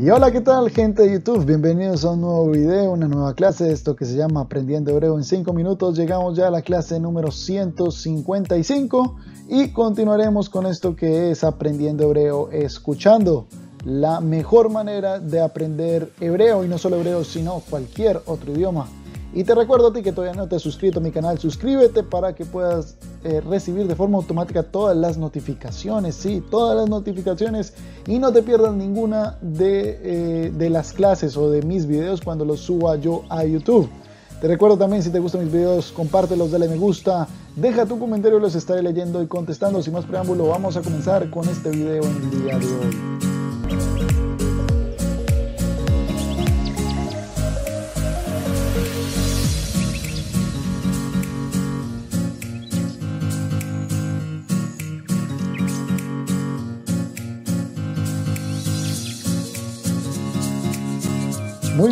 Y hola, ¿qué tal gente de YouTube? Bienvenidos a un nuevo video, una nueva clase, esto que se llama Aprendiendo Hebreo en 5 minutos. Llegamos ya a la clase número 155 y continuaremos con esto que es Aprendiendo Hebreo escuchando. La mejor manera de aprender hebreo y no solo hebreo, sino cualquier otro idioma. Y te recuerdo a ti que todavía no te has suscrito a mi canal, suscríbete para que puedas eh, recibir de forma automática todas las notificaciones, sí, todas las notificaciones y no te pierdas ninguna de, eh, de las clases o de mis videos cuando los suba yo a YouTube. Te recuerdo también si te gustan mis videos, compártelos, dale me gusta, deja tu comentario, los estaré leyendo y contestando. Sin más preámbulo, vamos a comenzar con este video en el día de hoy.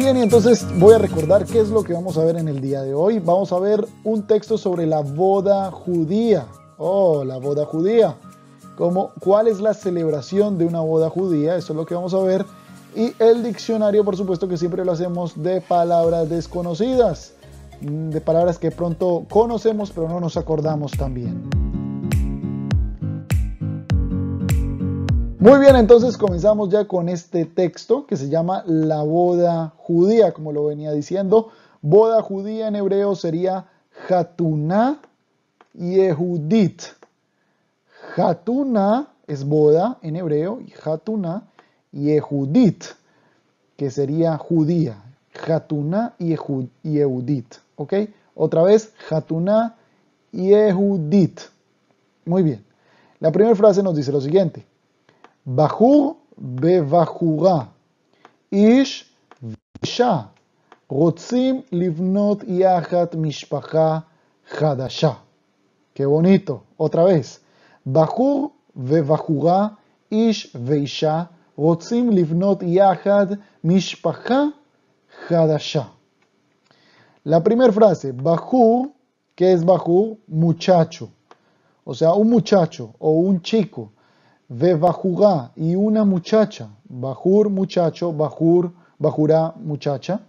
Bien, y entonces voy a recordar qué es lo que vamos a ver en el día de hoy. Vamos a ver un texto sobre la boda judía. Oh, la boda judía. Como, ¿Cuál es la celebración de una boda judía? Eso es lo que vamos a ver. Y el diccionario, por supuesto que siempre lo hacemos de palabras desconocidas. De palabras que pronto conocemos pero no nos acordamos también. Muy bien, entonces comenzamos ya con este texto que se llama la boda judía, como lo venía diciendo. Boda judía en hebreo sería Hatuna Yehudit. Hatuna es boda en hebreo y Hatuna Yehudit, que sería judía. Hatuna Yehudit. ¿Ok? Otra vez, Hatuna Yehudit. Muy bien. La primera frase nos dice lo siguiente. בחור בבחורה, איש ואישה רוצים לבנות יחד משפחה חדשה. Qué bonito. Otra. בחור ובחורה, איש ואישה רוצים לבנות יחד משפחה חדשה. La primera frase, Bajur, ¿qué es Bajur? Muchacho. O sea, un muchacho o un chico. Bajura y una muchacha. Bajur, muchacho, bajur, bajura, muchacha.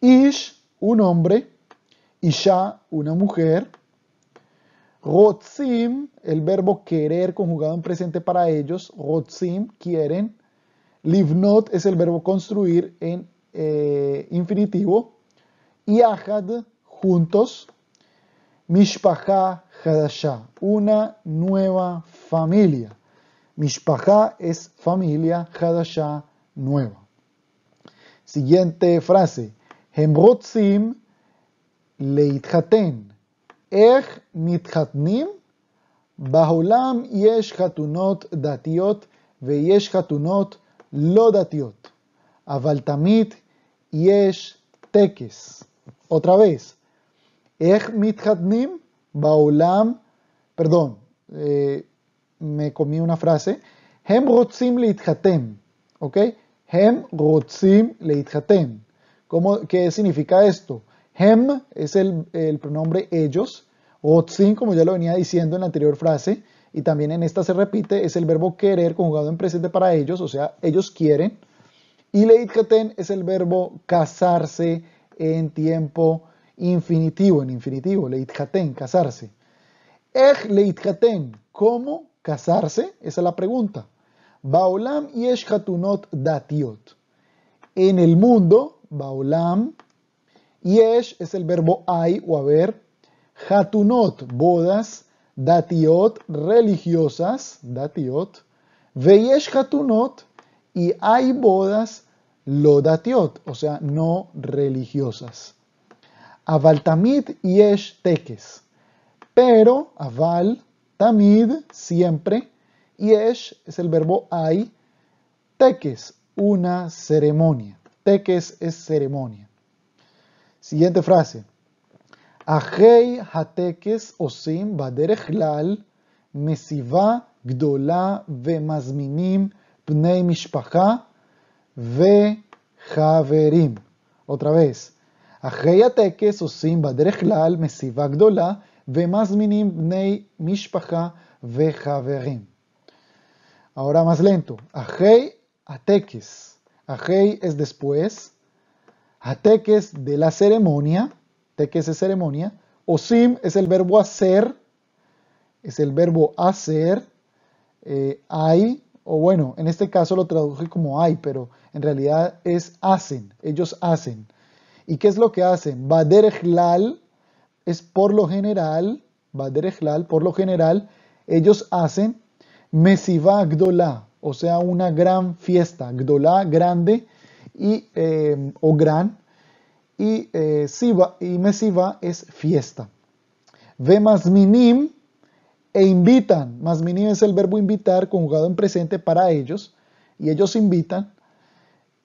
Ish, un hombre. Isha, una mujer. Rotzim, el verbo querer conjugado en presente para ellos. Rotzim, quieren. Livnot es el verbo construir en eh, infinitivo. Yahad, juntos. Mishpacha Hadasha, una nueva familia. Mishpachá es familia Hadashah nueva. Siguiente frase. Hemrotzim leitjaten. Ech mitjatnim. Baholam yesh hatunot datiot veyesh hatunot lo datiot. Avaltamit yesh tekes. Otra vez. Ech mitjatnim. Baholam. Perdón. Eh, me comí una frase. Hem rotzim leitchatem. ¿Ok? Hem rotzim leitchatem. ¿Qué significa esto? Hem es el, pronombre ellos. Rotzim, como ya lo venía diciendo en la anterior frase, y también en esta se repite, es el verbo querer conjugado en presente para ellos, o sea, ellos quieren. Y leitchatem es el verbo casarse en tiempo infinitivo, en infinitivo, leitchatem, casarse. Ech leitchatem, ¿cómo casarse? Esa es la pregunta. Baolam yesh hatunot datiot. En el mundo, Baolam, yesh es el verbo hay o haber, hatunot, bodas, datiot, religiosas, datiot, veyesh hatunot, y hay bodas lo datiot, o sea, no religiosas. Avaltamid yesh tekes. Pero, aval, Siempre. Yesh es el verbo hay. Tekes, una ceremonia. Tekes es ceremonia. Siguiente frase. Ahei hatekes osim baderech lal mesiva gdola vemazminim pnei mishpacha vechaverim. Otra vez. Ahei hatekes osim baderech lal mesiva gdola Vemazminim bnei mishpacha vejaverim. Ahora más lento. Ajei atekes. Ajei es después. Atekes de la ceremonia. Tekes es ceremonia. Osim es el verbo hacer. Es el verbo hacer. Eh, hay, o bueno, en este caso lo traduje como hay, pero en realidad es hacen. Ellos hacen. ¿Y qué es lo que hacen? Bader es por lo general, Baderejlal, por lo general, ellos hacen Mesiva Gdolá, o sea, una gran fiesta, Gdolá, grande, y, eh, o gran, y, eh, siva, y Mesiva es fiesta. Ve Masminim e invitan. Masminim es el verbo invitar conjugado en presente para ellos, y ellos invitan.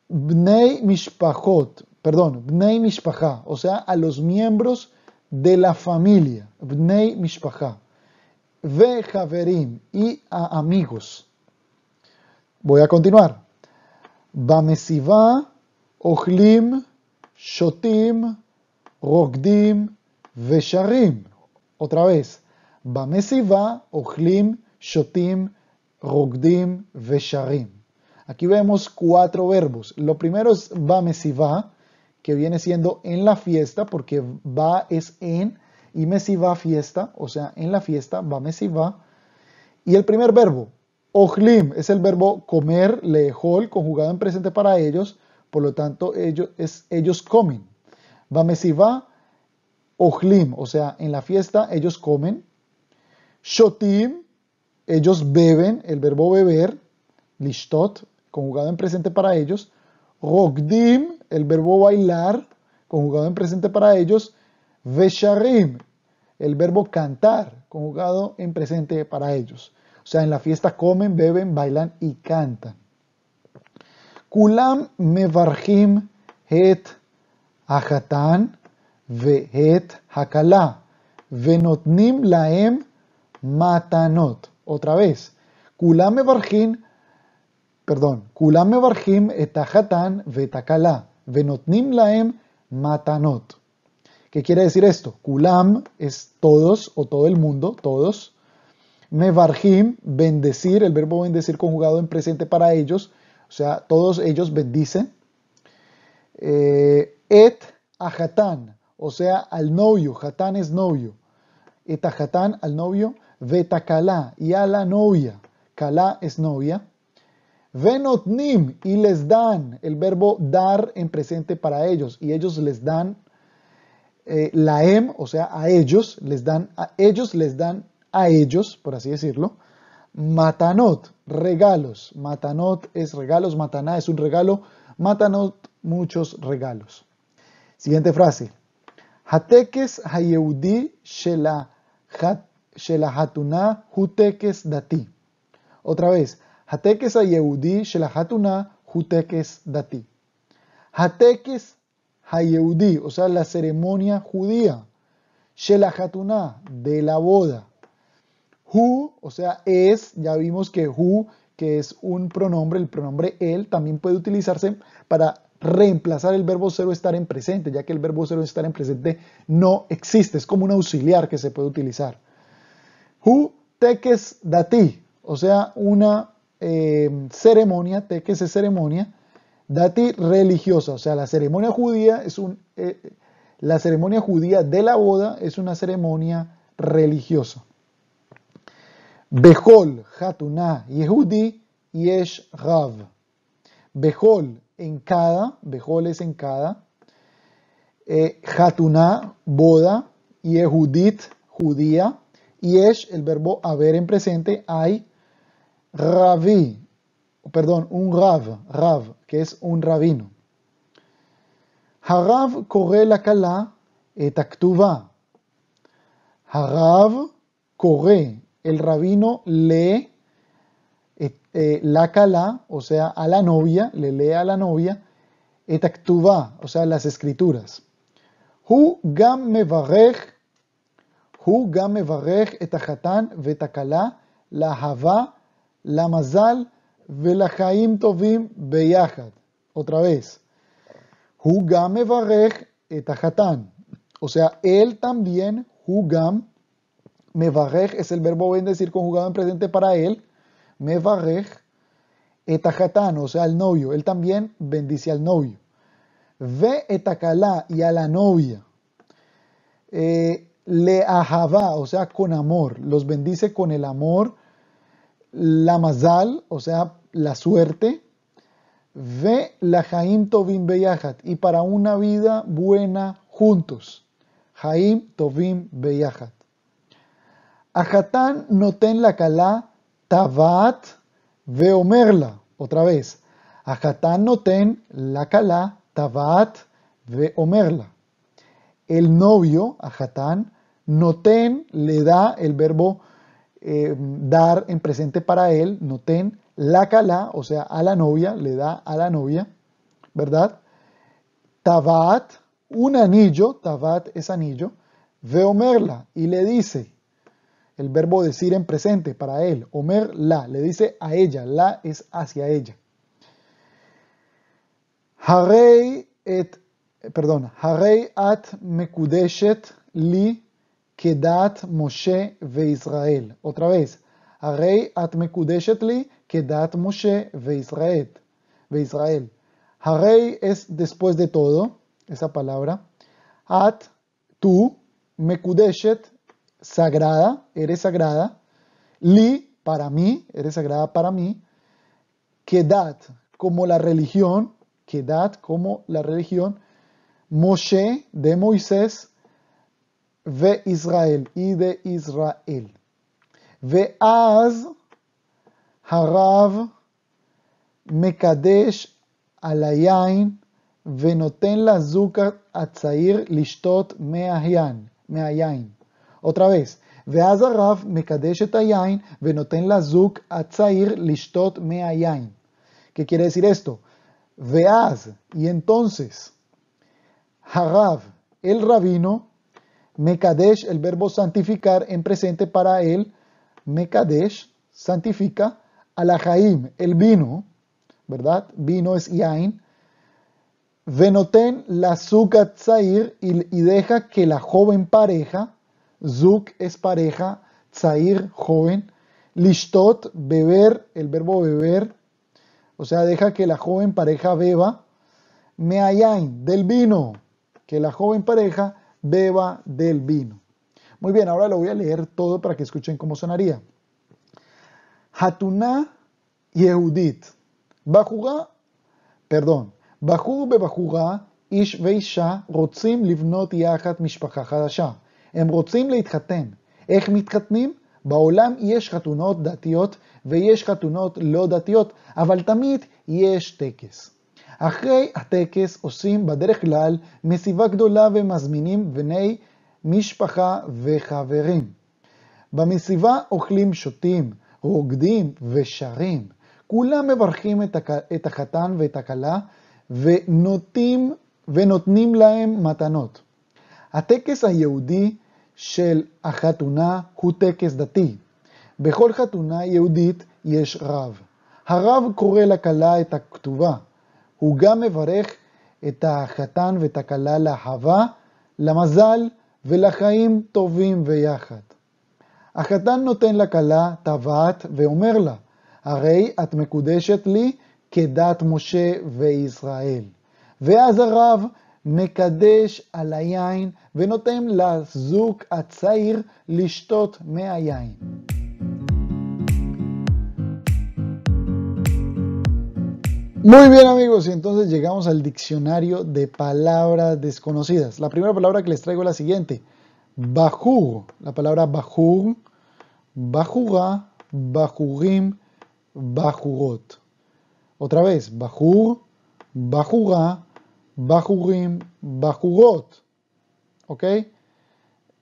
Bnei Mishpachot, perdón, Bnei Mishpacha, o sea, a los miembros de la familia, Bnei Mishpacha, Ve Javerim y a amigos. Voy a continuar. Bamesiva, Ochlim, Shotim, Rogdim, Vesharim. Otra vez. Bamesiva, Ochlim, Shotim, Rogdim, Vesharim. Aquí vemos cuatro verbos. Lo primero es Bamesiva, que viene siendo en la fiesta, porque va es en, y va fiesta, o sea, en la fiesta, va va. Y el primer verbo, ojlim, es el verbo comer, lejol, conjugado en presente para ellos, por lo tanto, ellos, es, ellos comen. Va va, ojlim, o sea, en la fiesta ellos comen. Shotim, ellos beben, el verbo beber, lishtot, conjugado en presente para ellos. Rogdim, el verbo bailar, conjugado en presente para ellos. Vesharim, el verbo cantar, conjugado en presente para ellos. O sea, en la fiesta comen, beben, bailan y cantan. Kulam mevarhim het hachatan vehet hakala venotnim laem matanot. Otra vez. Kulam mevarhim perdón, kulam mevarhim et hachatan vetakala venotnim laem matanot. ¿Qué quiere decir esto? Kulam es todos o todo el mundo, todos. Mevarhim, bendecir, el verbo bendecir conjugado en presente para ellos, o sea, todos ellos bendicen. Eh, et a o sea, al novio, Hatán es novio. Et a al novio, vetakala, y a la novia, kala es novia. Venotnim, y les dan, el verbo dar en presente para ellos, y ellos les dan eh, la em, o sea, a ellos, les dan, a ellos les dan a ellos, por así decirlo, matanot, regalos. Matanot es regalos, mataná es un regalo, matanot, muchos regalos. Siguiente frase. Hatekes hayehudi shela hatuna hutekes dati. Otra vez. Hatekes hayehudi shela hatuna hutekes dati. Hatekes Hayehudi, o sea, la ceremonia judía. Shela de la boda. Hu, o sea, es, ya vimos que hu, que es un pronombre, el pronombre él, también puede utilizarse para reemplazar el verbo cero estar en presente, ya que el verbo cero estar en presente no existe, es como un auxiliar que se puede utilizar. Hu tekes dati, o sea, una eh, ceremonia, tekes es ceremonia, Dati religiosa, o sea, la ceremonia judía es un, eh, la ceremonia judía de la boda es una ceremonia religiosa. Behol, Hatuna, Yehudi, Yesh Rav. Behol, en cada, Behol es en cada. Eh, boda. Yehudit, judía. Yesh, el verbo haber en presente, hay rabí, perdón, un rav, rav, que es un rabino. Harav corre la calá et aktuva. Harav corre, el rabino lee et, eh, la calá, o sea, a la novia, le lee a la novia, Etactuva, o sea, las escrituras. Hu gam mevarech, hu gam mevarech et vetakala la hava la mazal, Velachaim tovim beyachad. Otra vez. Hugam mevarech et O sea, él también, hugam, mevarech es el verbo bendecir conjugado en presente para él. Mevarech etajatán, o sea, al novio, él también bendice al novio. Ve etakalá y a la novia. Eh, le ahavá, o sea, con amor, los bendice con el amor. La mazal, o sea, la suerte. Ve la Jaim Tovim Beyachat, y para una vida buena juntos. Jaim Tovim Beyachat. Ajatán noten la kalá tavat veomerla. Otra vez. Ajatán noten la kalá tavat veomerla. El novio, Ajatán, noten le da el verbo eh, dar en presente para él, noten la kalá, o sea, a la novia, le da a la novia, ¿verdad? Tavat, un anillo, tavat es anillo, veomerla, y le dice, el verbo decir en presente para él. Omer la, le dice a ella, la es hacia ella. Harei et, perdón, Harei at mekudeshet li kedat Moshe ve Israel. Otra vez, Harei at mekudeshet li kedat Moshe ve Israel. Ve Israel. Harei es después de todo, esa palabra. At, tú, mekudeshet sagrada, eres sagrada. Li, para mí, eres sagrada para mí. Kedat, como la religión. Kedat, como la religión. Moshe, de Moisés Ve Israel, y de Israel. Ve az, harav, mekadesh alayain, ונותן לזוג הצעיר לשתות מהיין. Otra vez. ואז הרב מקדש את היין ונותן לזוג הצעיר לשתות מהיין. ¿Qué quiere decir esto? Veaz, y entonces, Harav, el rabino, Mekadesh, el verbo santificar en presente para él, Mekadesh, santifica, Alahaim, el vino, ¿verdad? Vino es Yain, Venoten la Zukat Zair y deja que la joven pareja, Zuk es pareja, Tzair, joven. Lishtot, beber, el verbo beber. O sea, deja que la joven pareja beba. Meayain, del vino. Que la joven pareja beba del vino. Muy bien, ahora lo voy a leer todo para que escuchen cómo sonaría. Hatuna Yehudit. Bajuga, perdón. Bajú bebajuga, ish veisha, rotzim livnot yachat mishpacha chadasha. הם רוצים להתחתן. איך מתחתנים? בעולם יש חתונות דתיות ויש חתונות לא דתיות, אבל תמיד יש טקס. אחרי הטקס עושים בדרך כלל מסיבה גדולה ומזמינים בני משפחה וחברים. במסיבה אוכלים, שותים, רוקדים ושרים. כולם מברכים את החתן ואת הכלה ונותנים, ונותנים להם מתנות. הטקס היהודי של החתונה הוא טקס דתי. בכל חתונה יהודית יש רב. הרב קורא לכלה את הכתובה. הוא גם מברך את החתן ואת הכלה לאהבה, למזל ולחיים טובים ויחד. החתן נותן לכלה טבעת ואומר לה, הרי את מקודשת לי כדת משה וישראל. ואז הרב מקדש על היין ונותן לזוג הצעיר לשתות מהיין. Muy bien amigos, y entonces llegamos al diccionario de palabras desconocidas. La primera palabra que les traigo es la siguiente. Bajur, la palabra bajur, bajura, bajurim, bajurot. Otra vez, bajur, bajura, Bajurim, Bajurot. ¿Ok?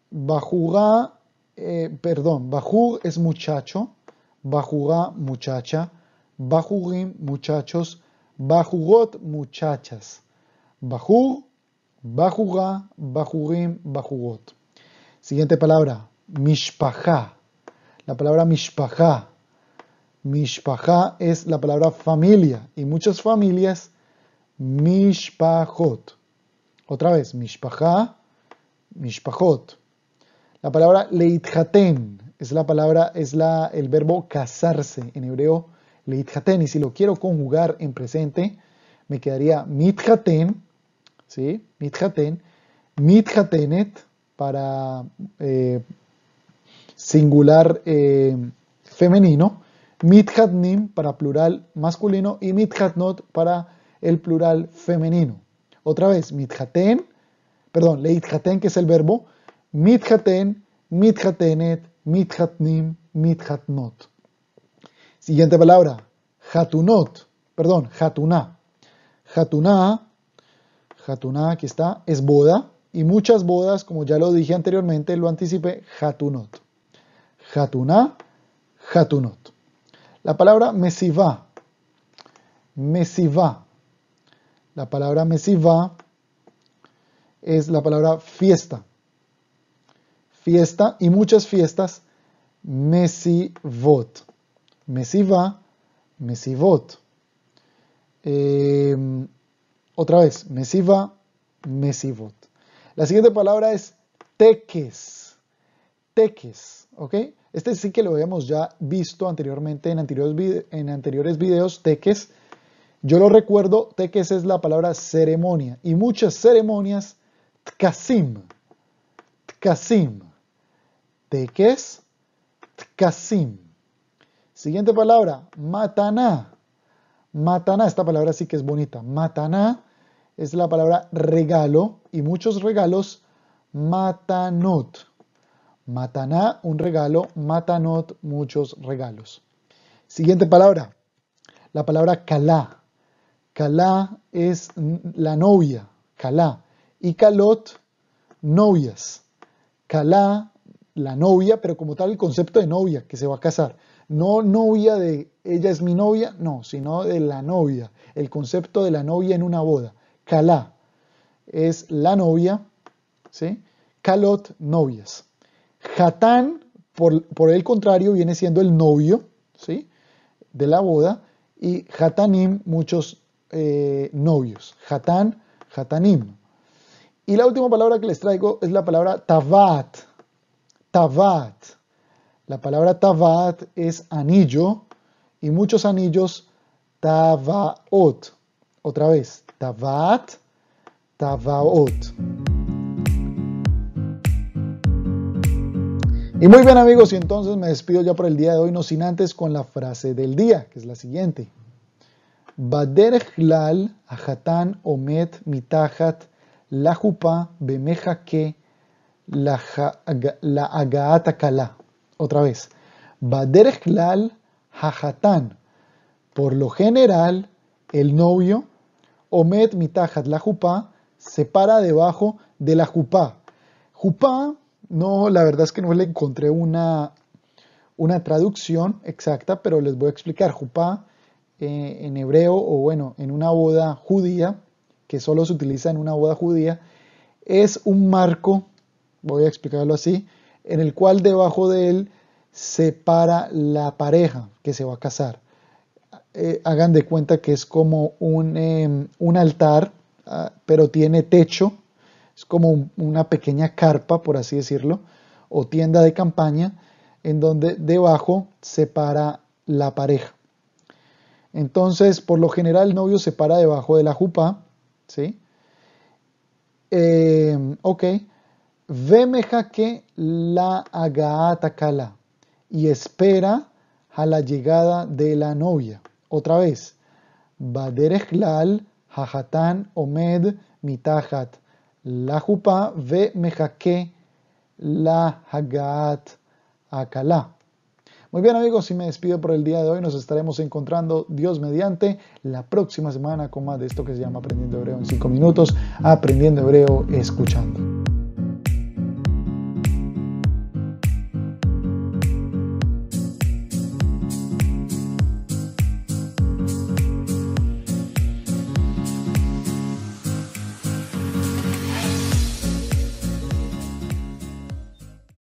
Bajurá, eh, perdón, Bajur es muchacho, Bajurá, muchacha, Bajurim, muchachos, Bajurot, muchachas. Bajur, Bajurá, Bajurim, Bajurot. Siguiente palabra, Mishpacha. La palabra Mishpacha. Mishpacha es la palabra familia y muchas familias Mishpachot. Otra vez, Mishpacha, Mishpachot. La palabra leithaten es la palabra, es la, el verbo casarse. En hebreo, leithaten. Y si lo quiero conjugar en presente, me quedaría mithaten, ¿sí? Mithaten, mithatenet para eh, singular eh, femenino, mithatnim para plural masculino y mithatnot para el plural femenino. Otra vez, mithaten, perdón, leithaten que es el verbo, mithaten, mithatenet, mithatnim, mithatnot. Siguiente palabra, hatunot, perdón, hatuná. Hatuná, hatuná, aquí está, es boda, y muchas bodas, como ya lo dije anteriormente, lo anticipé, hatunot. Hatuná, hatunot. La palabra mesivá, mesivá. La palabra mesivá es la palabra fiesta. Fiesta y muchas fiestas, mesivot. Mesivá, mesivot. Em, otra vez, mesivá, mesivot. La siguiente palabra es teques. Teques, ¿ok? Este sí que lo habíamos ya visto anteriormente en anteriores, en anteriores videos, teques. Yo lo recuerdo, teques es la palabra ceremonia y muchas ceremonias, tkasim, tkasim, teques, tkasim. Siguiente palabra, mataná, mataná, esta palabra sí que es bonita, mataná es la palabra regalo y muchos regalos, matanot. Mataná, un regalo, matanot, muchos regalos. Siguiente palabra, la palabra kalá. Kalá es la novia, kalá. Y kalot, novias. Kalá, la novia, pero como tal el concepto de novia, que se va a casar. No novia de ella es mi novia, no, sino de la novia. El concepto de la novia en una boda. Kalá es la novia, ¿sí? Kalot, novias. Hatán, por, el contrario, viene siendo el novio, ¿sí? De la boda. Y Hatanim, muchos eh, novios. Hatán, Hatanim. Y la última palabra que les traigo es la palabra tavat. Tavat. La palabra tavat es anillo y muchos anillos tavaot. Otra vez, tavat, tavaot. Y muy bien amigos, y entonces me despido ya por el día de hoy, no sin antes con la frase del día, que es la siguiente. Baderech lal ajatan omet mitachat la jupa bemejake la agaata. Otra vez. Baderech lal hajatán. Por lo general, el novio, omet mitachat la jupa, se para debajo de la jupa. Jupa no, la verdad es que no le encontré una, una traducción exacta, pero les voy a explicar. Jupá eh, en hebreo o bueno, en una boda judía, que solo se utiliza en una boda judía, es un marco, voy a explicarlo así, en el cual debajo de él se para la pareja que se va a casar. Eh, hagan de cuenta que es como un, em, un altar, ah, pero tiene techo es como una pequeña carpa, por así decirlo, o tienda de campaña, en donde debajo se para la pareja. Entonces, por lo general, el novio se para debajo de la jupa, ¿sí? Eh, ok. Vemeja que la agaata kala y espera a la llegada de la novia. Otra vez. Baderejlal, hajatan, omed, mitahat la jupa ve mejake la hagat akala. Muy bien amigos, y me despido por el día de hoy. Nos estaremos encontrando, Dios mediante, la próxima semana con más de esto que se llama Aprendiendo Hebreo en 5 minutos, Aprendiendo Hebreo escuchando.